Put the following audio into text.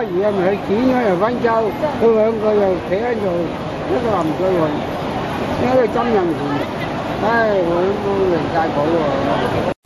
而家唔去剪咗又温州，佢两个又企喺度，一个林俊宏，一个金人权，唉，我都离晒谱喎。